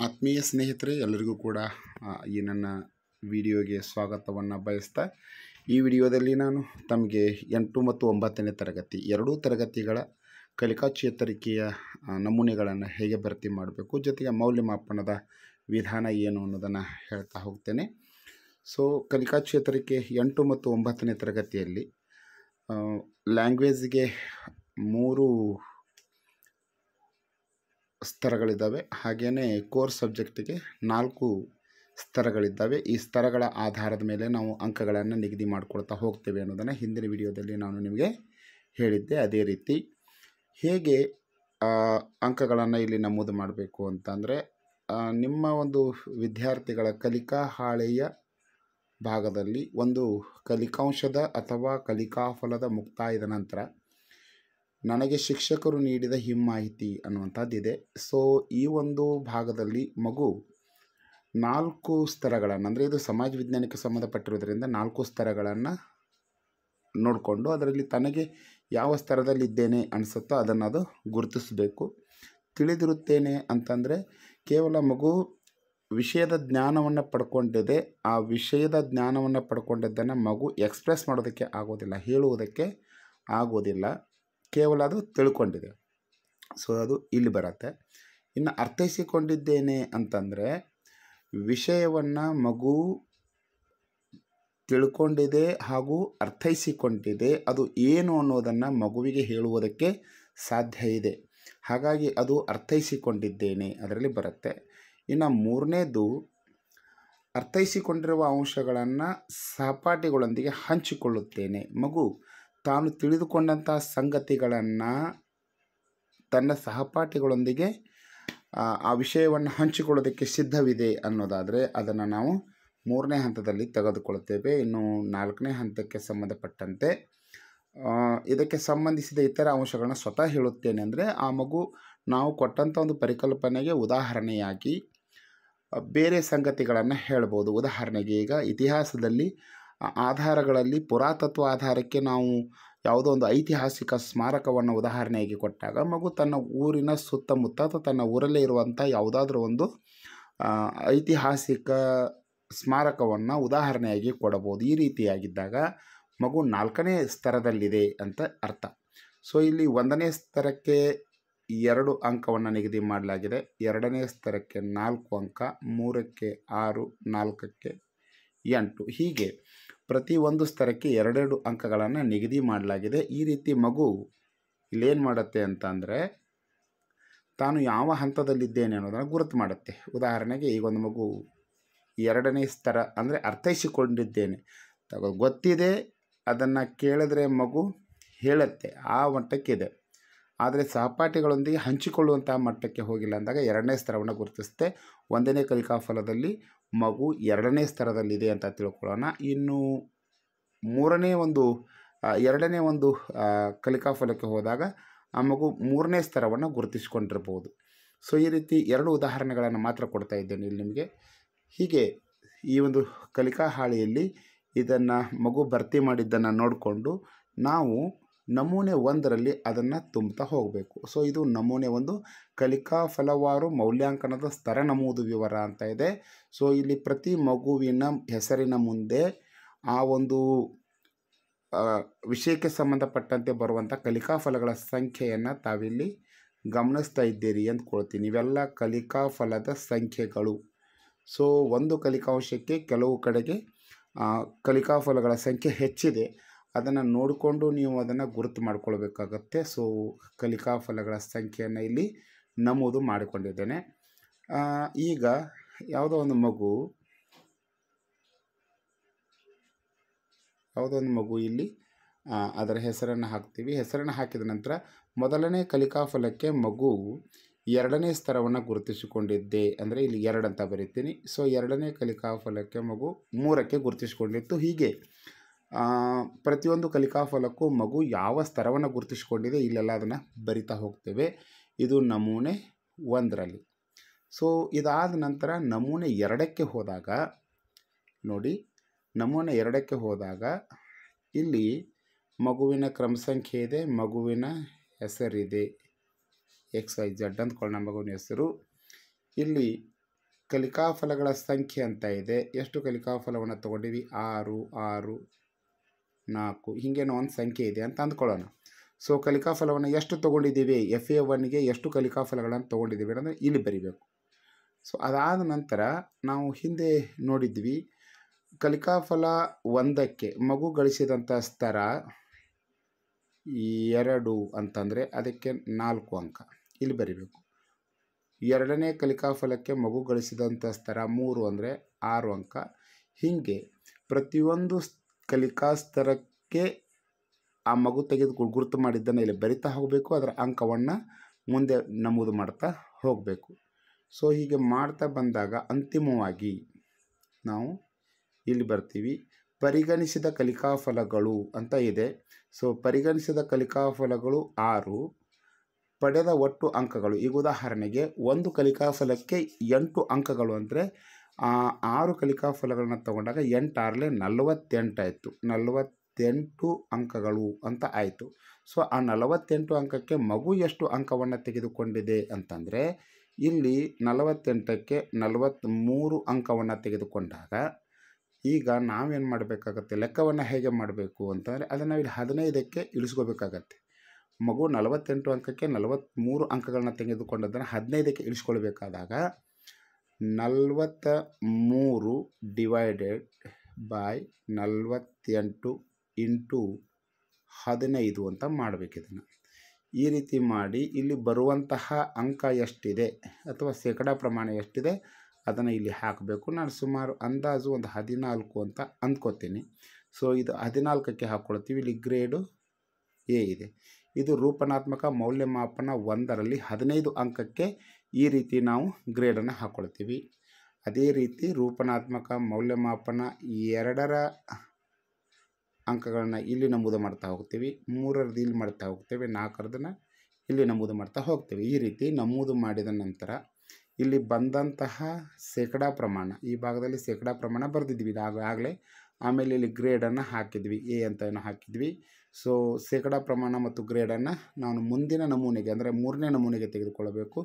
ಆತ್ಮೀಯ ಸ್ನೇಹಿತರೆ, ಎಲ್ಲರಿಗೂ ಕೂಡ ಈ ನನ್ನ ವಿಡಿಯೋಗೆ ಸ್ವಾಗತವನ್ನು ಬಯಸ್ತಾ, ಈ ವಿಡಿಯೋದಲ್ಲಿ ನಾನು ತಮಗೆ ಎಂಟು ಮತ್ತು ಒಂಬತ್ತನೇ ತರಗತಿ, ಎರಡೂ ತರಗತಿಗಳ ಕಲಿಕಾ ಚೇತರಿಕೆಯ ನಮೂನೆಗಳನ್ನು ಹೇಗೆ ಭರ್ತಿ ಮಾಡಬೇಕು, ಜೊತೆಗೆ ಮೌಲ್ಯಮಾಪನದ ವಿಧಾನ ಏನು ಅನ್ನೋದನ್ನು ಹೇಳ್ತಾ ಹೋಗ್ತೇನೆ. ಸೊ ಕಲಿಕಾ ಚೇತರಿಕೆ ಎಂಟು ಮತ್ತು ಒಂಬತ್ತನೇ ತರಗತಿಯಲ್ಲಿ ಲ್ಯಾಂಗ್ವೇಜ್ಗೆ ಮೂರು ಸ್ತರಗಳಿದ್ದಾವೆ. ಹಾಗೆಯೇ ಕೋರ್ ಸಬ್ಜೆಕ್ಟಿಗೆ ನಾಲ್ಕು ಸ್ತರಗಳಿದ್ದಾವೆ. ಈ ಸ್ತರಗಳ ಆಧಾರದ ಮೇಲೆ ನಾವು ಅಂಕಗಳನ್ನು ನಿಗದಿ ಮಾಡ್ಕೊಳ್ತಾ ಹೋಗ್ತೇವೆ ಅನ್ನೋದನ್ನು ಹಿಂದಿನ ವಿಡಿಯೋದಲ್ಲಿ ನಾನು ನಿಮಗೆ ಹೇಳಿದ್ದೆ. ಅದೇ ರೀತಿ ಹೇಗೆ ಅಂಕಗಳನ್ನು ಇಲ್ಲಿ ನಮೂದು ಮಾಡಬೇಕು ಅಂತಂದರೆ ನಿಮ್ಮ ಒಂದು ವಿದ್ಯಾರ್ಥಿಗಳ ಕಲಿಕಾ ಹಾಳೆಯ ಭಾಗದಲ್ಲಿ ಒಂದು ಕಲಿಕಾಂಶದ ಅಥವಾ ಕಲಿಕಾಫಲದ ಮುಕ್ತಾಯದ ನಂತರ ನನಗೆ ಶಿಕ್ಷಕರು ನೀಡಿದ ಹಿಮ್ಮಾಹಿತಿ ಅನ್ನುವಂಥದ್ದಿದೆ. ಸೊ ಈ ಒಂದು ಭಾಗದಲ್ಲಿ ಮಗು ನಾಲ್ಕು ಸ್ತರಗಳನ್ನು, ಅಂದರೆ ಇದು ಸಮಾಜ ವಿಜ್ಞಾನಕ್ಕೆ ಸಂಬಂಧಪಟ್ಟಿರೋದ್ರಿಂದ ನಾಲ್ಕು ಸ್ತರಗಳನ್ನು ನೋಡಿಕೊಂಡು ಅದರಲ್ಲಿ ತನಗೆ ಯಾವ ಸ್ತರದಲ್ಲಿದ್ದೇನೆ ಅನಿಸುತ್ತೋ ಅದನ್ನು ಅದು ಗುರುತಿಸಬೇಕು. ತಿಳಿದಿರುತ್ತೇನೆ ಅಂತಂದರೆ ಕೇವಲ ಮಗು ವಿಷಯದ ಜ್ಞಾನವನ್ನು ಪಡ್ಕೊಂಡಿದೆ ಆ ವಿಷಯದ ಜ್ಞಾನವನ್ನು ಪಡ್ಕೊಂಡಿದ್ದನ್ನು ಮಗು ಎಕ್ಸ್ಪ್ರೆಸ್ ಮಾಡೋದಕ್ಕೆ ಆಗೋದಿಲ್ಲ, ಹೇಳುವುದಕ್ಕೆ ಆಗೋದಿಲ್ಲ. ಕೇವಲ ಅದು ತಿಳ್ಕೊಂಡಿದೆ. ಸೊ ಅದು ಇಲ್ಲಿ ಬರುತ್ತೆ. ಇನ್ನು ಅರ್ಥೈಸಿಕೊಂಡಿದ್ದೇನೆ ಅಂತಂದರೆ, ವಿಷಯವನ್ನು ಮಗು ತಿಳ್ಕೊಂಡಿದೆ ಹಾಗೂ ಅರ್ಥೈಸಿಕೊಂಡಿದೆ, ಅದು ಏನು ಅನ್ನೋದನ್ನು ಮಗುವಿಗೆ ಹೇಳುವುದಕ್ಕೆ ಸಾಧ್ಯ ಇದೆ. ಹಾಗಾಗಿ ಅದು ಅರ್ಥೈಸಿಕೊಂಡಿದ್ದೇನೆ ಅದರಲ್ಲಿ ಬರುತ್ತೆ. ಇನ್ನು ಮೂರನೇದು, ಅರ್ಥೈಸಿಕೊಂಡಿರುವ ಅಂಶಗಳನ್ನು ಸಹಪಾಠಿಗಳೊಂದಿಗೆ ಹಂಚಿಕೊಳ್ಳುತ್ತೇನೆ. ಮಗು ತಾನು ತಿಳಿದುಕೊಂಡಂಥ ಸಂಗತಿಗಳನ್ನು ತನ್ನ ಸಹಪಾಠಿಗಳೊಂದಿಗೆ, ಆ ವಿಷಯವನ್ನು ಹಂಚಿಕೊಳ್ಳೋದಕ್ಕೆ ಸಿದ್ಧವಿದೆ ಅನ್ನೋದಾದರೆ ಅದನ್ನು ನಾವು ಮೂರನೇ ಹಂತದಲ್ಲಿ ತೆಗೆದುಕೊಳ್ಳುತ್ತೇವೆ. ಇನ್ನು ನಾಲ್ಕನೇ ಹಂತಕ್ಕೆ ಸಂಬಂಧಪಟ್ಟಂತೆ ಇದಕ್ಕೆ ಸಂಬಂಧಿಸಿದ ಇತರ ಅಂಶಗಳನ್ನ ಸ್ವತಃ ಹೇಳುತ್ತೇನೆ ಅಂದರೆ, ಆ ಮಗು ನಾವು ಕೊಟ್ಟಂಥ ಒಂದು ಪರಿಕಲ್ಪನೆಗೆ ಉದಾಹರಣೆಯಾಗಿ ಬೇರೆ ಸಂಗತಿಗಳನ್ನು ಹೇಳ್ಬೋದು. ಉದಾಹರಣೆಗೆ ಈಗ ಇತಿಹಾಸದಲ್ಲಿ ಆಧಾರಗಳಲ್ಲಿ ಪುರಾತತ್ವ ಆಧಾರಕ್ಕೆ ನಾವು ಯಾವುದೋ ಒಂದು ಐತಿಹಾಸಿಕ ಸ್ಮಾರಕವನ್ನು ಉದಾಹರಣೆಯಾಗಿ ಕೊಟ್ಟಾಗ ಮಗು ತನ್ನ ಊರಿನ ಸುತ್ತಮುತ್ತ ಅಥವಾ ತನ್ನ ಊರಲ್ಲೇ ಇರುವಂಥ ಯಾವುದಾದ್ರೂ ಒಂದು ಐತಿಹಾಸಿಕ ಸ್ಮಾರಕವನ್ನು ಉದಾಹರಣೆಯಾಗಿ ಕೊಡಬಹುದು ಈ ರೀತಿಯಾಗಿದ್ದಾಗ ಮಗು ನಾಲ್ಕನೇ ಸ್ತರದಲ್ಲಿದೆ ಅಂತ ಅರ್ಥ. ಸೊ, ಇಲ್ಲಿ ಒಂದನೇ ಸ್ತರಕ್ಕೆ ಎರಡು ಅಂಕವನ್ನು ನಿಗದಿ ಮಾಡಲಾಗಿದೆ. ಎರಡನೇ ಸ್ತರಕ್ಕೆ ನಾಲ್ಕು ಅಂಕ, ಮೂರಕ್ಕೆ ಆರು, ನಾಲ್ಕಕ್ಕೆ ಎಂಟು. ಹೀಗೆ ಪ್ರತಿ ಒಂದು ಸ್ತರಕ್ಕೆ ಎರಡೆರಡು ಅಂಕಗಳನ್ನು ನಿಗದಿ ಮಾಡಲಾಗಿದೆ. ಈ ರೀತಿ ಮಗು ಇಲ್ಲೇನು ಮಾಡುತ್ತೆ ಅಂತ ಅಂದರೆ ತಾನು ಯಾವ ಹಂತದಲ್ಲಿದ್ದೇನೆ ಅನ್ನೋದನ್ನು ಗುರುತು ಮಾಡುತ್ತೆ. ಉದಾಹರಣೆಗೆ ಈಗ ಒಂದು ಮಗು ಎರಡನೇ ಸ್ತರ ಅಂದರೆ ಅರ್ಥೈಸಿಕೊಂಡಿದ್ದೇನೆ. ಗೊತ್ತಿದೆ, ಅದನ್ನು ಕೇಳಿದ್ರೆ ಮಗು ಹೇಳುತ್ತೆ, ಆ ಮಟ್ಟಕ್ಕಿದೆ. ಆದರೆ ಸಹಪಾಠಿಗಳೊಂದಿಗೆ ಹಂಚಿಕೊಳ್ಳುವಂತಹ ಮಟ್ಟಕ್ಕೆ ಹೋಗಿಲ್ಲ ಅಂದಾಗ ಎರಡನೇ ಸ್ತರವನ್ನು ಗುರುತಿಸುತ್ತೆ ಒಂದನೇ ಕಲಿಕಾ ಫಲದಲ್ಲಿ ಮಗು ಎರಡನೇ ಸ್ತರದಲ್ಲಿದೆ ಅಂತ ತಿಳ್ಕೊಳ್ಳೋಣ. ಇನ್ನು ಮೂರನೇ ಒಂದು ಎರಡನೇ ಒಂದು ಕಲಿಕಾ ಫಲಕ್ಕೆ ಹೋದಾಗ ಆ ಮಗು ಮೂರನೇ ಸ್ತರವನ್ನು ಗುರುತಿಸಿಕೊಂಡಿರ್ಬೋದು. ಸೊ, ಈ ರೀತಿ ಎರಡು ಉದಾಹರಣೆಗಳನ್ನು ಮಾತ್ರ ಕೊಡ್ತಾ ಇದ್ದೇನೆ ಇಲ್ಲಿ ನಿಮಗೆ. ಹೀಗೆ ಈ ಒಂದು ಕಲಿಕಾ ಹಾಳೆಯಲ್ಲಿ ಇದನ್ನು ಮಗು ಭರ್ತಿ ಮಾಡಿದ್ದನ್ನು ನೋಡಿಕೊಂಡು ನಾವು ನಮೂನೆ ಒಂದರಲ್ಲಿ ಅದನ್ನು ತುಂಬುತ್ತಾ ಹೋಗಬೇಕು. ಸೊ ಇದು ನಮೂನೆ ಒಂದು ಕಲಿಕಾ ಫಲವಾರು ಮೌಲ್ಯಾಂಕನದ ಸ್ತರ ನಮೂದು ವಿವರ ಅಂತ ಇದೆ. ಸೊ ಇಲ್ಲಿ ಪ್ರತಿ ಮಗುವಿನ ಹೆಸರಿನ ಮುಂದೆ ಆ ಒಂದು ವಿಷಯಕ್ಕೆ ಸಂಬಂಧಪಟ್ಟಂತೆ ಬರುವಂಥ ಕಲಿಕಾ ಫಲಗಳ ಸಂಖ್ಯೆಯನ್ನು ತಾವಿಲ್ಲಿ ಗಮನಿಸ್ತಾ ಇದ್ದೀರಿ ಅಂದ್ಕೊಳ್ತೀನಿ. ಇವೆಲ್ಲ ಕಲಿಕಾ ಫಲದ ಸಂಖ್ಯೆಗಳು. ಸೊ ಒಂದು ಕಲಿಕಾಂಶಕ್ಕೆ ಕೆಲವು ಕಡೆಗೆ ಕಲಿಕಾ ಫಲಗಳ ಸಂಖ್ಯೆ ಹೆಚ್ಚಿದೆ. ಅದನ್ನು ನೋಡಿಕೊಂಡು ನೀವು ಅದನ್ನು ಗುರುತು ಮಾಡಿಕೊಳ್ಬೇಕಾಗತ್ತೆ. ಸೊ ಕಲಿಕಾ ಫಲಗಳ ಸಂಖ್ಯೆಯನ್ನು ಇಲ್ಲಿ ನಮೂದು ಮಾಡಿಕೊಂಡಿದ್ದೇನೆ. ಈಗ ಯಾವುದೋ ಒಂದು ಮಗು, ಯಾವುದೋ ಒಂದು ಮಗು ಇಲ್ಲಿ ಅದರ ಹೆಸರನ್ನು ಹಾಕ್ತೀವಿ. ಹೆಸರನ್ನು ಹಾಕಿದ ನಂತರ ಮೊದಲನೇ ಕಲಿಕಾ ಫಲಕ್ಕೆ ಮಗು ಎರಡನೇ ಸ್ತರವನ್ನು ಗುರುತಿಸಿಕೊಂಡಿದ್ದೆ. ಅಂದರೆ ಇಲ್ಲಿ ಎರಡು ಅಂತ ಬರಿತೀನಿ. ಸೊ ಎರಡನೇ ಕಲಿಕಾ ಫಲಕ್ಕೆ ಮಗು ಮೂರಕ್ಕೆ ಗುರುತಿಸಿಕೊಂಡಿತ್ತು. ಹೀಗೆ ಪ್ರತಿಯೊಂದು ಕಲಿಕಾ ಫಲಕ್ಕೂ ಮಗು ಯಾವ ಸ್ತರವನ್ನು ಗುರುತಿಸಿಕೊಂಡಿದೆ ಇಲ್ಲೆಲ್ಲ ಅದನ್ನು ಬರಿತಾ ಹೋಗ್ತೇವೆ. ಇದು ನಮೂನೆ ಒಂದರಲ್ಲಿ. ಸೊ ಇದಾದ ನಂತರ ನಮೂನೆ ಎರಡಕ್ಕೆ ಹೋದಾಗ, ನೋಡಿ, ನಮೂನೆ ಎರಡಕ್ಕೆ ಹೋದಾಗ ಇಲ್ಲಿ ಮಗುವಿನ ಕ್ರಮ ಸಂಖ್ಯೆ ಇದೆ, ಮಗುವಿನ ಹೆಸರಿದೆ. ಎಕ್ಸ್ ವೈ ಜಡ್ ಅಂದ್ಕೊಳ್ಳೋಣ ಮಗುವಿನ ಹೆಸರು. ಇಲ್ಲಿ ಕಲಿಕಾಫಲಗಳ ಸಂಖ್ಯೆ ಅಂತ ಇದೆ. ಎಷ್ಟು ಕಲಿಕಾಫಲವನ್ನು ತೊಗೊಂಡಿವಿ? ಆರು ಆರು ನಾಲ್ಕು ಹೀಗೇನೋ ಒಂದು ಸಂಖ್ಯೆ ಇದೆ ಅಂತ ಅಂದ್ಕೊಳ್ಳೋಣ. ಸೊ ಕಲಿಕಾಫಲವನ್ನು ಎಷ್ಟು ತೊಗೊಂಡಿದ್ದೀವಿ? ಎಫ್ ಎ ಒನ್ಗೆ ಎಷ್ಟು ಕಲಿಕಾಫಲಗಳನ್ನು ತೊಗೊಂಡಿದ್ದೀವಿ ಅಂದರೆ ಇಲ್ಲಿ ಬರಿಬೇಕು. ಸೊ ಅದಾದ ನಂತರ ನಾವು ಹಿಂದೆ ನೋಡಿದ್ವಿ, ಕಲಿಕಾಫಲ ಒಂದಕ್ಕೆ ಮಗು ಗಳಿಸಿದಂಥ ಸ್ತರ ಎರಡು ಅಂತಂದರೆ ಅದಕ್ಕೆ ನಾಲ್ಕು ಅಂಕ. ಇಲ್ಲಿ ಬರಿಬೇಕು. ಎರಡನೇ ಕಲಿಕಾಫಲಕ್ಕೆ ಮಗು ಗಳಿಸಿದಂಥ ಸ್ತರ ಮೂರು ಅಂದರೆ ಆರು ಅಂಕ. ಹೀಗೆ ಪ್ರತಿಯೊಂದು ಕಲಿಕಾ ಸ್ತರಕ್ಕೆ ಆ ಮಗು ತೆಗೆದು ಗುರುತು ಮಾಡಿದ್ದನ್ನು ಇಲ್ಲಿ ಬರಿತಾ ಹೋಗಬೇಕು. ಅದರ ಅಂಕವನ್ನು ಮುಂದೆ ನಮೂದು ಮಾಡ್ತಾ ಹೋಗಬೇಕು. ಸೊ, ಹೀಗೆ ಮಾಡ್ತಾ ಬಂದಾಗ ಅಂತಿಮವಾಗಿ ನಾವು ಇಲ್ಲಿ ಬರ್ತೀವಿ. ಪರಿಗಣಿಸಿದ ಕಲಿಕಾಫಲಗಳು ಅಂತ ಇದೆ. ಸೊ, ಪರಿಗಣಿಸಿದ ಕಲಿಕಾಫಲಗಳು ಆರು. ಪಡೆದ ಒಟ್ಟು ಅಂಕಗಳು. ಈಗ ಉದಾಹರಣೆಗೆ ಒಂದು ಕಲಿಕಾಫಲಕ್ಕೆ ಎಂಟು ಅಂಕಗಳು ಅಂದರೆ ಆರು ಕಲಿಕಾ ಫಲಗಳನ್ನು ತಗೊಂಡಾಗ ಎಂಟಾರಲೆ ನಲವತ್ತೆಂಟಾಯಿತು ನಲವತ್ತೆಂಟು ಅಂಕಗಳು ಅಂತ ಆಯಿತು. ಸೊ ಆ ನಲವತ್ತೆಂಟು ಅಂಕಕ್ಕೆ ಮಗು ಎಷ್ಟು ಅಂಕವನ್ನು ತೆಗೆದುಕೊಂಡಿದೆ ಅಂತಂದರೆ, ಇಲ್ಲಿ ನಲವತ್ತೆಂಟಕ್ಕೆ ನಲವತ್ತ್ಮೂರು ಅಂಕವನ್ನು ತೆಗೆದುಕೊಂಡಾಗ, ಈಗ ನಾವೇನು ಮಾಡಬೇಕಾಗತ್ತೆ? ಲೆಕ್ಕವನ್ನು ಹೇಗೆ ಮಾಡಬೇಕು ಅಂತಂದರೆ, ಅದನ್ನು ಇಲ್ಲಿ ಹದಿನೈದಕ್ಕೆ ಇಳಿಸ್ಕೋಬೇಕಾಗತ್ತೆ. ಮಗು ನಲವತ್ತೆಂಟು ಅಂಕಕ್ಕೆ ನಲವತ್ತ್ಮೂರು ಅಂಕಗಳನ್ನ ತೆಗೆದುಕೊಂಡದನ್ನು ಹದಿನೈದಕ್ಕೆ ಇಳಿಸ್ಕೊಳ್ಬೇಕಾದಾಗ ನಲವತ್ತ ಮೂರು ಡಿವೈಡೆಡ್ ಬೈ ನಲವತ್ತೆಂಟು ಇಂಟು ಹದಿನೈದು ಅಂತ ಮಾಡಬೇಕು ಇದನ್ನು. ಈ ರೀತಿ ಮಾಡಿ ಇಲ್ಲಿ ಬರುವಂತಹ ಅಂಕ ಎಷ್ಟಿದೆ ಅಥವಾ ಶೇಕಡಾ ಪ್ರಮಾಣ ಎಷ್ಟಿದೆ ಅದನ್ನು ಇಲ್ಲಿ ಹಾಕಬೇಕು. ನಾನು ಸುಮಾರು ಅಂದಾಜು ಒಂದು ಹದಿನಾಲ್ಕು ಅಂತ ಅಂದ್ಕೋತೀನಿ. ಸೊ, ಇದು ಹದಿನಾಲ್ಕಕ್ಕೆ ಹಾಕ್ಕೊಳ್ತೀವಿ ಇಲ್ಲಿ ಗ್ರೇಡು ಎ ಇದೆ. ಇದು ರೂಪನಾತ್ಮಕ ಮೌಲ್ಯಮಾಪನ ಒಂದರಲ್ಲಿ ಹದಿನೈದು ಅಂಕಕ್ಕೆ ಈ ರೀತಿ ನಾವು ಗ್ರೇಡನ್ನು ಹಾಕ್ಕೊಳ್ತೀವಿ ಅದೇ ರೀತಿ ರೂಪನಾತ್ಮಕ ಮೌಲ್ಯಮಾಪನ ಎರಡರ ಅಂಕಗಳನ್ನು ಇಲ್ಲಿ ನಮೂದು ಮಾಡ್ತಾ ಹೋಗ್ತೀವಿ. ಮೂರರದ್ದು ಇಲ್ಲಿ ಮಾಡ್ತಾ ಹೋಗ್ತೇವೆ. ನಾಲ್ಕರದನ್ನು ಇಲ್ಲಿ ನಮೂದು ಮಾಡ್ತಾ ಹೋಗ್ತೇವೆ. ಈ ರೀತಿ ನಮೂದು ಮಾಡಿದ ನಂತರ ಇಲ್ಲಿ ಬಂದಂತಹ ಶೇಕಡಾ ಪ್ರಮಾಣ, ಈ ಭಾಗದಲ್ಲಿ ಶೇಕಡಾ ಪ್ರಮಾಣ ಬರೆದಿದ್ವಿ ಆಗಲೇ ಆಮೇಲೆ ಇಲ್ಲಿ ಗ್ರೇಡನ್ನು ಹಾಕಿದ್ವಿ. ಎ ಅಂತ ಏನೋ ಹಾಕಿದ್ವಿ. ಸೊ ಶೇಕಡಾ ಪ್ರಮಾಣ ಮತ್ತು ಗ್ರೇಡನ್ನು ನಾನು ಮುಂದಿನ ನಮೂನೆಗೆ, ಅಂದರೆ ಮೂರನೇ ನಮೂನೆಗೆ ತೆಗೆದುಕೊಳ್ಳಬೇಕು.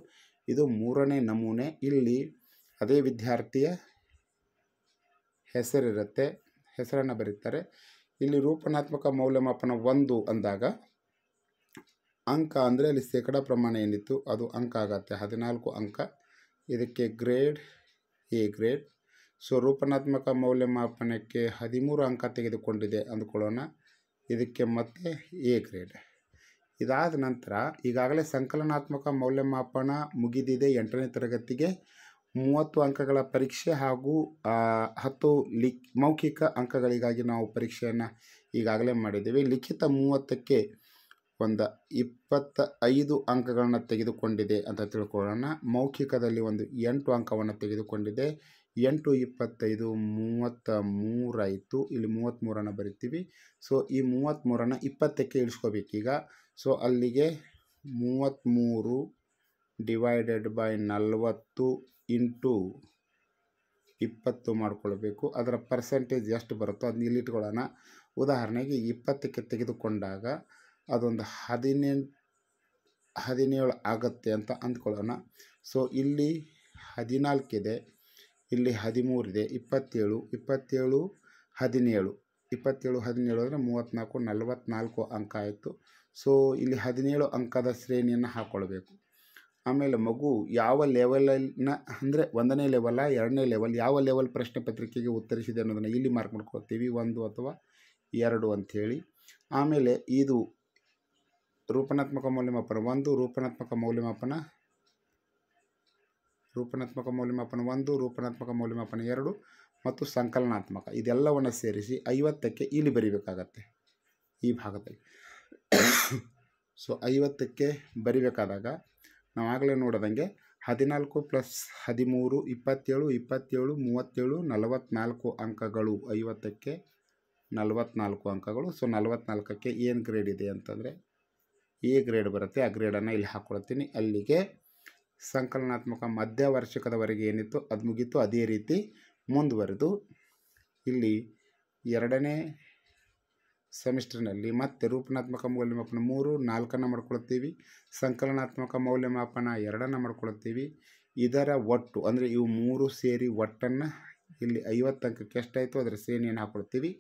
ಇದು ಮೂರನೇ ನಮೂನೆ. ಇಲ್ಲಿ ಅದೇ ವಿದ್ಯಾರ್ಥಿಯ ಹೆಸರಿರುತ್ತೆ, ಹೆಸರನ್ನು ಬರೀತಾರೆ. ಇಲ್ಲಿ ರೂಪನಾತ್ಮಕ ಮೌಲ್ಯಮಾಪನ ಒಂದು ಅಂದಾಗ, ಅಂಕ ಅಂದರೆ ಅಲ್ಲಿ ಶೇಕಡ ಪ್ರಮಾಣ ಏನಿತ್ತು, ಅದು ಅಂಕ ಆಗತ್ತೆ. ಹದಿನಾಲ್ಕು ಅಂಕ, ಇದಕ್ಕೆ ಗ್ರೇಡ್, ಎ ಗ್ರೇಡ್. ಸೊ, ರೂಪನಾತ್ಮಕ ಮೌಲ್ಯಮಾಪನಕ್ಕೆ ಹದಿಮೂರು ಅಂಕ ತೆಗೆದುಕೊಂಡಿದೆ ಅಂದ್ಕೊಳ್ಳೋಣ. ಇದಕ್ಕೆ ಮತ್ತೆ ಎ ಗ್ರೇಡ್. ಇದಾದ ನಂತರ ಈಗಾಗಲೇ ಸಂಕಲನಾತ್ಮಕ ಮೌಲ್ಯಮಾಪನ ಮುಗಿದಿದೆ ಎಂಟನೇ ತರಗತಿಗೆ. ಮೂವತ್ತು ಅಂಕಗಳ ಪರೀಕ್ಷೆ ಹಾಗೂ ಹತ್ತು ಲಿಖ್, ಮೌಖಿಕ ಅಂಕಗಳಿಗಾಗಿ ನಾವು ಪರೀಕ್ಷೆಯನ್ನು ಈಗಾಗಲೇ ಮಾಡಿದ್ದೇವೆ. ಲಿಖಿತ ಮೂವತ್ತಕ್ಕೆ ಒಂದು ಇಪ್ಪತ್ತ ಐದು ಅಂಕಗಳನ್ನು ತೆಗೆದುಕೊಂಡಿದೆ ಅಂತ ತಿಳ್ಕೊಳ್ಳೋಣ. ಮೌಖಿಕದಲ್ಲಿ ಒಂದು ಎಂಟು ಅಂಕವನ್ನು ತೆಗೆದುಕೊಂಡಿದೆ. ಎಂಟು ಇಪ್ಪತ್ತೈದು ಮೂವತ್ತ ಮೂರಾಯಿತು. ಇಲ್ಲಿ ಮೂವತ್ತ್ಮೂರನ್ನು ಬರಿತೀವಿ. ಸೊ ಈ ಮೂವತ್ತ್ಮೂರನ್ನು ಇಪ್ಪತ್ತಕ್ಕೆ ಇಳಿಸ್ಕೋಬೇಕೀಗ ಸೊ ಅಲ್ಲಿಗೆ ಮೂವತ್ತ್ಮೂರು ಡಿವೈಡೆಡ್ ಬೈ ನಲವತ್ತು ಇಂಟು ಇಪ್ಪತ್ತು ಮಾಡ್ಕೊಳ್ಬೇಕು. ಅದರ ಪರ್ಸೆಂಟೇಜ್ ಎಷ್ಟು ಬರುತ್ತೋ ಅದನ್ನ ಇಲ್ಲಿ ಇಟ್ಕೊಳ್ಳೋಣ. ಉದಾಹರಣೆಗೆ ಇಪ್ಪತ್ತಕ್ಕೆ ತೆಗೆದುಕೊಂಡಾಗ ಅದೊಂದು ಹದಿನೆಂಟು, ಹದಿನೇಳು ಆಗುತ್ತೆ ಅಂತ ಅಂದ್ಕೊಳ್ಳೋಣ. ಸೊ ಇಲ್ಲಿ ಹದಿನಾಲ್ಕಿದೆ. ಇಲ್ಲಿ ಹದಿಮೂರಿದೆ ಇಪ್ಪತ್ತೇಳು ಇಪ್ಪತ್ತೇಳು, ಹದಿನೇಳು. ಇಪ್ಪತ್ತೇಳು, ಹದಿನೇಳು ಅಂದರೆ ಮೂವತ್ತ್ನಾಲ್ಕು, ನಲವತ್ತ್ನಾಲ್ಕು ಅಂಕ ಆಯಿತು. ಸೊ ಇಲ್ಲಿ ಹದಿನೇಳು ಅಂಕದ ಶ್ರೇಣಿಯನ್ನು ಹಾಕ್ಕೊಳ್ಬೇಕು ಆಮೇಲೆ ಮಗು ಯಾವ ಲೆವೆಲನ್ನ ಅಂದರೆ ಒಂದನೇ ಲೆವೆಲ ಎರಡನೇ ಲೆವೆಲ್ ಯಾವ ಲೆವೆಲ್ ಪ್ರಶ್ನೆ ಪತ್ರಿಕೆಗೆ ಉತ್ತರಿಸಿದೆ ಅನ್ನೋದನ್ನು ಇಲ್ಲಿ ಮಾರ್ಕ್ ಮಾಡ್ಕೊಳ್ತೀವಿ. ಒಂದು ಅಥವಾ ಎರಡು ಅಂಥೇಳಿ. ಆಮೇಲೆ ಇದು ರೂಪನಾತ್ಮಕ ಮೌಲ್ಯಮಾಪನ. ಒಂದು ರೂಪನಾತ್ಮಕ ಮೌಲ್ಯಮಾಪನ ರೂಪನಾತ್ಮಕ ಮೌಲ್ಯಮಾಪನ ಒಂದು, ರೂಪನಾತ್ಮಕ ಮೌಲ್ಯಮಾಪನ ಎರಡು ಮತ್ತು ಸಂಕಲನಾತ್ಮಕ. ಇದೆಲ್ಲವನ್ನು ಸೇರಿಸಿ ಐವತ್ತಕ್ಕೆ ಇಲ್ಲಿ ಬರಿಬೇಕಾಗತ್ತೆ. ಈ ಭಾಗದಲ್ಲಿ. ಸೊ ಐವತ್ತಕ್ಕೆ ಬರಿಬೇಕಾದಾಗ ನಾವು ಆಗಲೇ ನೋಡಿದಂಗೆ ಹದಿನಾಲ್ಕು ಪ್ಲಸ್ ಹದಿಮೂರು, ಇಪ್ಪತ್ತೇಳು ಇಪ್ಪತ್ತೇಳು, ಮೂವತ್ತೇಳು ನಲವತ್ತ್ನಾಲ್ಕು ಅಂಕಗಳು. ಐವತ್ತಕ್ಕೆ ನಲವತ್ತ್ನಾಲ್ಕು ಅಂಕಗಳು. ಸೊ ನಲವತ್ತ್ನಾಲ್ಕಕ್ಕೆ ಏನು ಗ್ರೇಡ್ ಇದೆ ಅಂತಂದರೆ, ಎ ಗ್ರೇಡ್ ಬರುತ್ತೆ. ಆ ಗ್ರೇಡನ್ನು ಇಲ್ಲಿ ಹಾಕ್ಕೊಳ್ತೀನಿ ಅಲ್ಲಿಗೆ ಸಂಕಲನಾತ್ಮಕ ಮಧ್ಯವರ್ಷಿಕದವರೆಗೆ ಏನಿತ್ತು ಅದು ಮುಗೀತು. ಅದೇ ರೀತಿ ಮುಂದುವರೆದು ಇಲ್ಲಿ ಎರಡನೇ ಸೆಮಿಸ್ಟರ್ನಲ್ಲಿ ಮತ್ತೆ ರೂಪನಾತ್ಮಕ ಮೌಲ್ಯಮಾಪನ ಮೂರು, ನಾಲ್ಕನ್ನು ಮಾಡ್ಕೊಳ್ತೀವಿ. ಸಂಕಲನಾತ್ಮಕ ಮೌಲ್ಯಮಾಪನ ಎರಡನ್ನು ಮಾಡ್ಕೊಳ್ತೀವಿ. ಇದರ ಒಟ್ಟು ಅಂದರೆ ಇವು ಮೂರು ಸೇರಿ ಒಟ್ಟನ್ನು ಇಲ್ಲಿ ಐವತ್ತು ಅಂಕಕ್ಕೆ ಎಷ್ಟಾಯಿತು ಅದರ ಶ್ರೇಣಿಯನ್ನು ಹಾಕ್ಕೊಳ್ತೀವಿ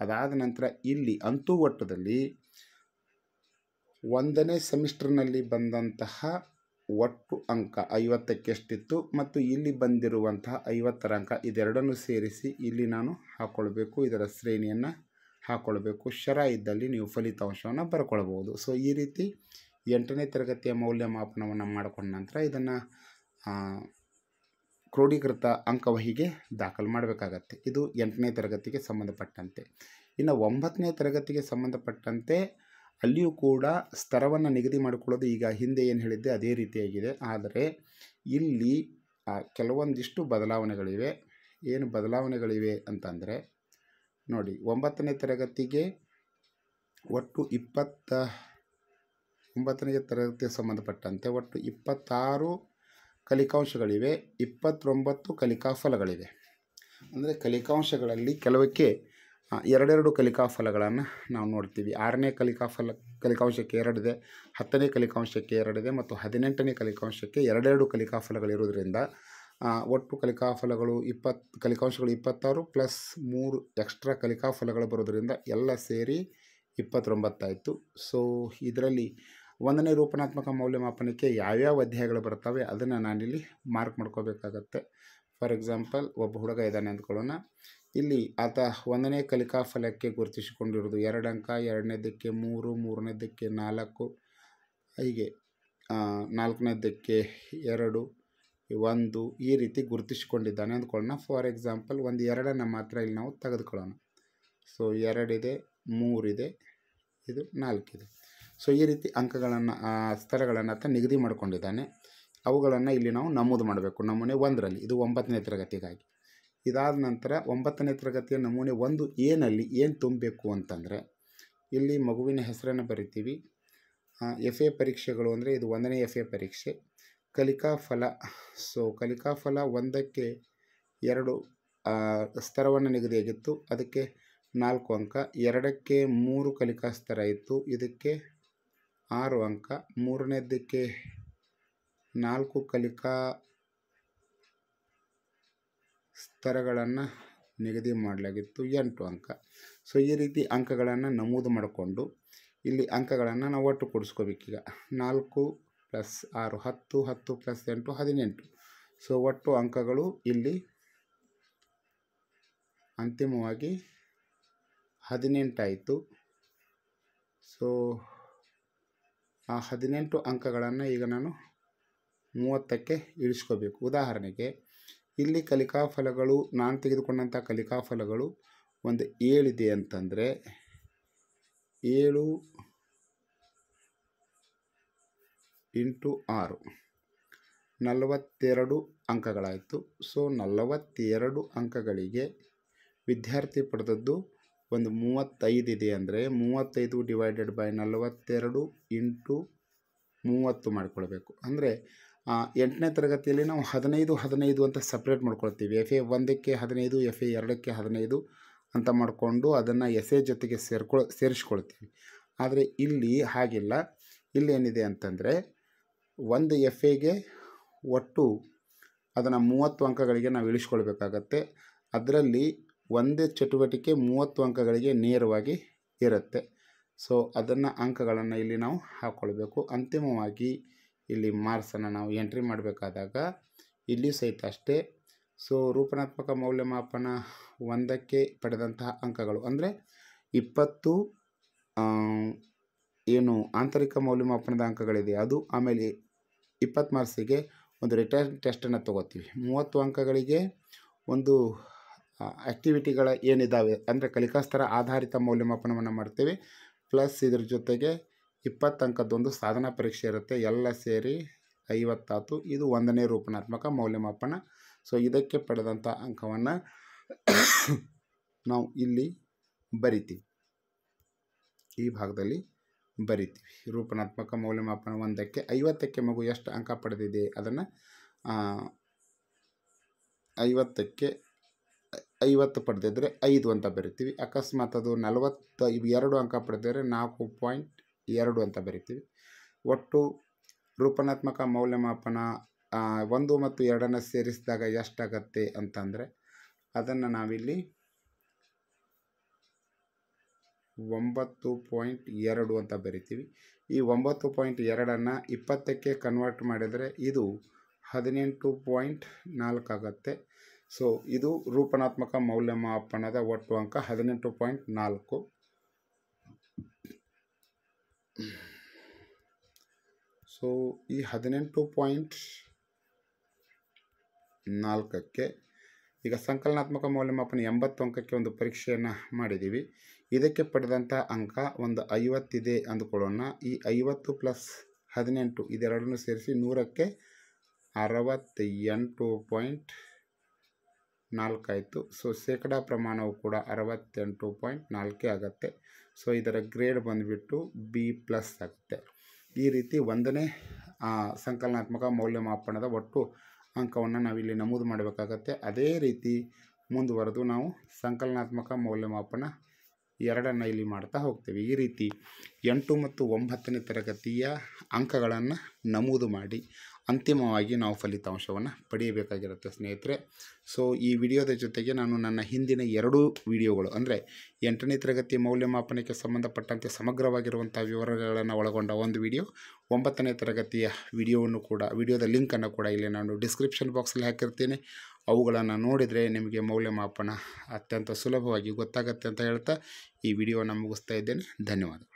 ಅದಾದ ನಂತರ ಇಲ್ಲಿ ಅಂತೂ ಒಟ್ಟದಲ್ಲಿ ಒಂದನೇ ಸೆಮಿಸ್ಟರ್ನಲ್ಲಿ ಬಂದಂತಹ ಒಟ್ಟು ಅಂಕ ಐವತ್ತಕ್ಕೆಷ್ಟಿತ್ತು ಮತ್ತು ಇಲ್ಲಿ ಬಂದಿರುವಂತಹ ಐವತ್ತರ ಅಂಕ ಇದೆರಡನ್ನು ಸೇರಿಸಿ ಇಲ್ಲಿ ನಾನು ಹಾಕ್ಕೊಳ್ಬೇಕು ಇದರ ಶ್ರೇಣಿಯನ್ನು ಹಾಕ್ಕೊಳ್ಬೇಕು ಶರ ಇದ್ದಲ್ಲಿ ನೀವು ಫಲಿತಾಂಶವನ್ನು ಬರ್ಕೊಳ್ಬೋದು. ಸೊ ಈ ರೀತಿ ಎಂಟನೇ ತರಗತಿಯ ಮೌಲ್ಯಮಾಪನವನ್ನು ಮಾಡಿಕೊಂಡ ನಂತರ ಇದನ್ನು ಕ್ರೋಢೀಕೃತ ಅಂಕವಹಿಗೆ ದಾಖಲು ಮಾಡಬೇಕಾಗತ್ತೆ. ಇದು ಎಂಟನೇ ತರಗತಿಗೆ ಸಂಬಂಧಪಟ್ಟಂತೆ. ಇನ್ನು ಒಂಬತ್ತನೇ ತರಗತಿಗೆ ಸಂಬಂಧಪಟ್ಟಂತೆ ಅಲ್ಲಿಯೂ ಕೂಡ ಸ್ತರವನ್ನು ನಿಗದಿ ಮಾಡಿಕೊಳ್ಳೋದು ಈಗ ಹಿಂದೆ ಏನು ಹೇಳಿದ್ದೆ, ಅದೇ ರೀತಿಯಾಗಿದೆ. ಆದರೆ ಇಲ್ಲಿ ಕೆಲವೊಂದಿಷ್ಟು ಬದಲಾವಣೆಗಳಿವೆ. ಏನು ಬದಲಾವಣೆಗಳಿವೆ ಅಂತಂದರೆ, ನೋಡಿ, ಒಂಬತ್ತನೇ ತರಗತಿಗೆ ಒಟ್ಟು ಇಪ್ಪತ್ತ, ಒಂಬತ್ತನೇ ತರಗತಿಗೆ ಸಂಬಂಧಪಟ್ಟಂತೆ ಒಟ್ಟು ಇಪ್ಪತ್ತಾರು ಕಲಿಕಾಂಶಗಳಿವೆ, ಇಪ್ಪತ್ತೊಂಬತ್ತು ಕಲಿಕಾ ಫಲಗಳಿವೆ ಅಂದರೆ ಕಲಿಕಾಂಶಗಳಲ್ಲಿ ಕೆಲವಕ್ಕೆ ಎರಡೆರಡು ಕಲಿಕಾ ಫಲಗಳನ್ನು ನಾವು ನೋಡ್ತೀವಿ. ಆರನೇ ಕಲಿಕಾ ಫಲ ಕಲಿಕಾಂಶಕ್ಕೆ ಎರಡಿದೆ ಹತ್ತನೇ ಕಲಿಕಾಂಶಕ್ಕೆ ಎರಡಿದೆ ಮತ್ತು ಹದಿನೆಂಟನೇ ಕಲಿಕಾಂಶಕ್ಕೆ ಎರಡೆರಡು ಕಲಿಕಾ ಫಲಗಳಿರೋದ್ರಿಂದ ಆ, ಒಟ್ಟು ಕಲಿಕಾ ಫಲಗಳು ಇಪ್ಪತ್ತು ಕಲಿಕಾಂಶಗಳು ಇಪ್ಪತ್ತಾರು ಪ್ಲಸ್ ಮೂರು ಎಕ್ಸ್ಟ್ರಾ ಕಲಿಕಾ ಫಲಗಳು ಬರೋದ್ರಿಂದ ಎಲ್ಲ ಸೇರಿ ಇಪ್ಪತ್ತೊಂಬತ್ತಾಯಿತು. ಸೊ ಇದರಲ್ಲಿ ಒಂದನೇ ರೂಪನಾತ್ಮಕ ಮೌಲ್ಯಮಾಪನಕ್ಕೆ ಯಾವ್ಯಾವ ಅಧ್ಯಾಯಗಳು ಬರ್ತವೆ ಅದನ್ನು ನಾನಿಲ್ಲಿ ಮಾರ್ಕ್ ಮಾಡ್ಕೋಬೇಕಾಗತ್ತೆ. ಫಾರ್ ಎಕ್ಸಾಂಪಲ್ ಒಬ್ಬ ಹುಡುಗ ಇದ್ದಾನೆ ಅಂದ್ಕೊಳ್ಳೋಣ. ಇಲ್ಲಿ ಆತ ಒಂದನೇ ಕಲಿಕಾ ಫಲಕ್ಕೆ ಗುರುತಿಸಿಕೊಂಡಿರೋದು ಎರಡು ಅಂಕ ಎರಡನೇದಕ್ಕೆ ಮೂರು, ಮೂರನೇದಕ್ಕೆ ನಾಲ್ಕು, ಹೀಗೆ ನಾಲ್ಕನೇದಕ್ಕೆ ಎರಡು, ಒಂದು, ಈ ರೀತಿ ಗುರುತಿಸಿಕೊಂಡಿದ್ದಾನೆ. ಅಂದ್ಕೊಳ್ಳೋಣ ಫಾರ್ ಎಕ್ಸಾಂಪಲ್ ಒಂದು ಎರಡನ್ನು ಮಾತ್ರ ಇಲ್ಲಿ ನಾವು ತೆಗೆದುಕೊಳ್ಳೋಣ. ಸೊ ಎರಡಿದೆ, ಮೂರಿದೆ, ಇದು ನಾಲ್ಕಿದೆ. ಸೊ ಈ ರೀತಿ ಅಂಕಗಳನ್ನು ಸ್ಥಳಗಳನ್ನು ಆತ ನಿಗದಿ ಮಾಡಿಕೊಂಡಿದ್ದಾನೆ. ಅವುಗಳನ್ನು ಇಲ್ಲಿ ನಾವು ನಮೂದು ಮಾಡಬೇಕು. ನಮೂನೆ ಒಂದರಲ್ಲಿ, ಇದು ಒಂಬತ್ತನೇ ತರಗತಿಗಾಗಿ. ಇದಾದ ನಂತರ ಒಂಬತ್ತನೇ ತರಗತಿಯ ನಮೂನೆ ಒಂದು ಏನಲ್ಲಿ ಏನು ತುಂಬಬೇಕು ಅಂತಂದರೆ, ಇಲ್ಲಿ ಮಗುವಿನ ಹೆಸರನ್ನು ಬರಿತೀವಿ. ಎಫ್ ಎ ಪರೀಕ್ಷೆಗಳು ಅಂದರೆ ಇದು ಒಂದನೇ ಎಫ್ ಎ ಪರೀಕ್ಷೆ. ಕಲಿಕಾ ಫಲ ಸೊ ಕಲಿಕಾ ಫಲ ಒಂದಕ್ಕೆ ಎರಡು ಸ್ತರವನ್ನು ನಿಗದಿಯಾಗಿತ್ತು ಅದಕ್ಕೆ ನಾಲ್ಕು ಅಂಕ, ಎರಡಕ್ಕೆ ಮೂರು ಕಲಿಕಾ ಸ್ತರ ಇತ್ತು. ಇದಕ್ಕೆ ಆರು ಅಂಕ, ಮೂರನೇದಕ್ಕೆ ನಾಲ್ಕು ಕಲಿಕಾ ಸ್ತರಗಳನ್ನು ನಿಗದಿ ಮಾಡಲಾಗಿತ್ತು ಎಂಟು ಅಂಕ. ಸೊ ಈ ರೀತಿ ಅಂಕಗಳನ್ನು ನಮೂದು ಮಾಡಿಕೊಂಡು ಇಲ್ಲಿ ಅಂಕಗಳನ್ನು ನಾವು ಒಟ್ಟು ಕೊಡಿಸ್ಕೋಬೇಕೀಗ. ನಾಲ್ಕು ಪ್ಲಸ್ ಆರು ಹತ್ತು ಹತ್ತು ಪ್ಲಸ್ ಎಂಟು, ಹದಿನೆಂಟು. ಸೊ ಒಟ್ಟು ಅಂಕಗಳು ಇಲ್ಲಿ ಅಂತಿಮವಾಗಿ ಹದಿನೆಂಟಾಯಿತು. ಸೊ ಆ ಹದಿನೆಂಟು ಅಂಕಗಳನ್ನು ಈಗ ನಾನು ಮೂವತ್ತಕ್ಕೆ ಇಳಿಸ್ಕೋಬೇಕು. ಉದಾಹರಣೆಗೆ ಇಲ್ಲಿ ಕಲಿಕಾ ಫಲಗಳು ನಾನು ತೆಗೆದುಕೊಂಡಂಥ ಕಲಿಕಾ ಫಲಗಳು ಒಂದು ಏಳಿದೆ ಅಂತಂದರೆ ಏಳು ಇಂಟು ಆರು. ನಲವತ್ತೆರಡು ಅಂಕಗಳಾಯಿತು. ಸೊ, ನಲವತ್ತೆರಡು ಅಂಕಗಳಿಗೆ ವಿದ್ಯಾರ್ಥಿ ಪಡೆದದ್ದು ಒಂದು ಮೂವತ್ತೈದು ಇದೆ ಅಂದರೆ ಮೂವತ್ತೈದು ಡಿವೈಡೆಡ್ ಬೈ ನಲವತ್ತೆರಡು ಇಂಟು ಮೂವತ್ತು ಮಾಡಿಕೊಳ್ಬೇಕು. ಅಂದರೆ ಎಂಟನೇ ತರಗತಿಯಲ್ಲಿ ನಾವು ಹದಿನೈದು ಹದಿನೈದು ಅಂತ ಸಪ್ರೇಟ್ ಮಾಡ್ಕೊಳ್ತೀವಿ. ಎಫ್ ಎ ಒಂದಕ್ಕೆ ಹದಿನೈದು ಎಫ್ ಎ ಎರಡಕ್ಕೆ ಹದಿನೈದು ಅಂತ ಮಾಡಿಕೊಂಡು ಅದನ್ನು ಎಸ್ ಎ ಜೊತೆಗೆ ಸೇರ್ಕೊಳ್, ಸೇರಿಸ್ಕೊಳ್ತೀವಿ. ಆದರೆ ಇಲ್ಲಿ ಹಾಗಿಲ್ಲ. ಇಲ್ಲಿ ಏನಿದೆ ಅಂತಂದರೆ ಒಂದು ಎಫ್ ಎಗೆ ಒಟ್ಟು ಅದನ್ನು ಮೂವತ್ತು ಅಂಕಗಳಿಗೆ ನಾವು ಇಳಿಸ್ಕೊಳ್ಬೇಕಾಗತ್ತೆ. ಅದರಲ್ಲಿ ಒಂದೇ ಚಟುವಟಿಕೆ ಮೂವತ್ತು ಅಂಕಗಳಿಗೆ ನೇರವಾಗಿ ಇರುತ್ತೆ. ಸೊ ಅದನ್ನು ಅಂಕಗಳನ್ನು ಇಲ್ಲಿ ನಾವು ಹಾಕ್ಕೊಳ್ಬೇಕು ಅಂತಿಮವಾಗಿ ಇಲ್ಲಿ ಮಾರ್ಕ್ಸನ್ನು ನಾವು ಎಂಟ್ರಿ ಮಾಡಬೇಕಾದಾಗ ಇಲ್ಲಿ ಸಹಿತ ಅಷ್ಟೇ. ಸೊ ರೂಪನಾತ್ಮಕ ಮೌಲ್ಯಮಾಪನ ಒಂದಕ್ಕೆ ಪಡೆದಂತಹ ಅಂಕಗಳು. ಅಂದರೆ ಇಪ್ಪತ್ತು ಏನು ಆಂತರಿಕ ಮೌಲ್ಯಮಾಪನದ ಅಂಕಗಳಿದೆ. ಅದು ಆಮೇಲೆ ಇಪ್ಪತ್ತು ಮಾರ್ಕ್ಸಿಗೆ ಒಂದು ರಿಟರ್ನ್ ಟೆಸ್ಟನ್ನು ತೊಗೋತೀವಿ. ಮೂವತ್ತು ಅಂಕಗಳಿಗೆ ಒಂದು ಆ್ಯಕ್ಟಿವಿಟಿಗಳ ಏನಿದ್ದಾವೆ ಅಂದರೆ ಕಲಿಕಾಸ್ತರ ಆಧಾರಿತ ಮೌಲ್ಯಮಾಪನವನ್ನು ಮಾಡ್ತೇವೆ. ಪ್ಲಸ್ ಇದ್ರ ಜೊತೆಗೆ ಇಪ್ಪತ್ತು ಅಂಕದ್ದೊಂದು ಸಾಧನಾ ಪರೀಕ್ಷೆ ಇರುತ್ತೆ. ಎಲ್ಲ ಸೇರಿ ಐವತ್ತಾತು. ಇದು ಒಂದನೇ ರೂಪನಾತ್ಮಕ ಮೌಲ್ಯಮಾಪನ. ಸೊ ಇದಕ್ಕೆ ಪಡೆದಂಥ ಅಂಕವನ್ನು ನಾವು ಇಲ್ಲಿ ಬರಿತೀವಿ. ಈ ಭಾಗದಲ್ಲಿ ಬರಿತೀವಿ. ರೂಪನಾತ್ಮಕ ಮೌಲ್ಯಮಾಪನ ಒಂದಕ್ಕೆ ಐವತ್ತಕ್ಕೆ ಮಗು ಎಷ್ಟು ಅಂಕ ಪಡೆದಿದೆ? ಅದನ್ನು ಐವತ್ತಕ್ಕೆ ಐವತ್ತು ಪಡೆದಿದ್ದರೆ ಐದು ಅಂತ ಬರಿತೀವಿ. ಅಕಸ್ಮಾತ್ ಅದು ನಲವತ್ತ ಎರಡು ಅಂಕ ಪಡೆದಿದ್ದರೆ ನಾಲ್ಕು ಪಾಯಿಂಟ್ ಎರಡು ಅಂತ ಬರಿತೀವಿ. ಒಟ್ಟು ರೂಪನಾತ್ಮಕ ಮೌಲ್ಯಮಾಪನ ಒಂದು ಮತ್ತು ಎರಡನ್ನು ಸೇರಿಸಿದಾಗ ಎಷ್ಟಾಗತ್ತೆ ಅಂತಂದರೆ, ಅದನ್ನು ನಾವಿಲ್ಲಿ ಒಂಬತ್ತು ಪಾಯಿಂಟ್ ಎರಡು ಅಂತ ಬರಿತೀವಿ. ಈ ಒಂಬತ್ತು ಪಾಯಿಂಟ್ ಎರಡನ್ನು ಇಪ್ಪತ್ತಕ್ಕೆ ಕನ್ವರ್ಟ್ ಮಾಡಿದರೆ ಇದು ಹದಿನೆಂಟು ಪಾಯಿಂಟ್ ನಾಲ್ಕು ಆಗುತ್ತೆ. ಸೊ ಇದು ರೂಪನಾತ್ಮಕ ಮೌಲ್ಯಮಾಪನದ ಒಟ್ಟು ಅಂಕ ಹದಿನೆಂಟು ಪಾಯಿಂಟ್ ನಾಲ್ಕು. ಸೊ ಈ ಹದಿನೆಂಟು ಪಾಯಿಂಟ್ ನಾಲ್ಕಕ್ಕೆ ಈಗ ಸಂಕಲನಾತ್ಮಕ ಮೌಲ್ಯಮಾಪನ ಎಂಬತ್ತು ಅಂಕಕ್ಕೆ ಒಂದು ಪರೀಕ್ಷೆಯನ್ನು ಮಾಡಿದ್ದೀವಿ. ಇದಕ್ಕೆ ಪಡೆದಂಥ ಅಂಕ ಒಂದು ಐವತ್ತಿದೆ ಅಂದುಕೊಳ್ಳೋಣ. ಈ ಐವತ್ತು ಪ್ಲಸ್ ಹದಿನೆಂಟು ಇದೆರಡನ್ನು ಸೇರಿಸಿ ನೂರಕ್ಕೆ ಅರವತ್ತೆಂಟು ಪಾಯಿಂಟ್ ನಾಲ್ಕಾಯಿತು. ಸೊ ಶೇಕಡಾ ಪ್ರಮಾಣವು ಕೂಡ ಅರವತ್ತೆಂಟು ಪಾಯಿಂಟ್ ನಾಲ್ಕೇ ಆಗುತ್ತೆ. ಸೊ ಇದರ ಗ್ರೇಡ್ ಬಂದುಬಿಟ್ಟು ಬಿ ಪ್ಲಸ್ ಆಗುತ್ತೆ. ಈ ರೀತಿ ಒಂದನೇ ಸಂಕಲನಾತ್ಮಕ ಮೌಲ್ಯಮಾಪನದ ಒಟ್ಟು ಅಂಕವನ್ನು ನಾವಿಲ್ಲಿ ನಮೂದು ಮಾಡಬೇಕಾಗತ್ತೆ. ಅದೇ ರೀತಿ ಮುಂದುವರೆದು ನಾವು ಸಂಕಲನಾತ್ಮಕ ಮೌಲ್ಯಮಾಪನ ಎರಡನ್ನು ಇಲ್ಲಿ ಮಾಡ್ತಾ ಹೋಗ್ತೇವೆ. ಈ ರೀತಿ ಎಂಟು ಮತ್ತು ಒಂಬತ್ತನೇ ತರಗತಿಯ ಅಂಕಗಳನ್ನು ನಮೂದು ಮಾಡಿ ಅಂತಿಮವಾಗಿ ನಾವು ಫಲಿತಾಂಶವನ್ನು ಪಡೆಯಬೇಕಾಗಿರುತ್ತೆ ಸ್ನೇಹಿತರೆ. ಸೊ ಈ ವಿಡಿಯೋದ ಜೊತೆಗೆ ನಾನು ನನ್ನ ಹಿಂದಿನ ಎರಡೂ ವಿಡಿಯೋಗಳು, ಅಂದರೆ ಎಂಟನೇ ತರಗತಿ ಮೌಲ್ಯಮಾಪನಕ್ಕೆ ಸಂಬಂಧಪಟ್ಟಂತೆ ಸಮಗ್ರವಾಗಿರುವಂಥ ವಿವರಗಳನ್ನು ಒಳಗೊಂಡ ಒಂದು ವಿಡಿಯೋ, ಒಂಬತ್ತನೇ ತರಗತಿಯ ವಿಡಿಯೋವನ್ನು ಕೂಡ, ವಿಡಿಯೋದ ಲಿಂಕನ್ನು ಕೂಡ ಇಲ್ಲಿ ನಾನು ಡಿಸ್ಕ್ರಿಪ್ಷನ್ ಬಾಕ್ಸಲ್ಲಿ ಹಾಕಿರ್ತೀನಿ. ಅವುಗಳನ್ನು ನೋಡಿದರೆ ನಿಮಗೆ ಮೌಲ್ಯಮಾಪನ ಅತ್ಯಂತ ಸುಲಭವಾಗಿ ಗೊತ್ತಾಗತ್ತೆ ಅಂತ ಹೇಳ್ತಾ ಈ ವಿಡಿಯೋನ ಮುಗಿಸ್ತಾ ಇದ್ದೇನೆ. ಧನ್ಯವಾದ.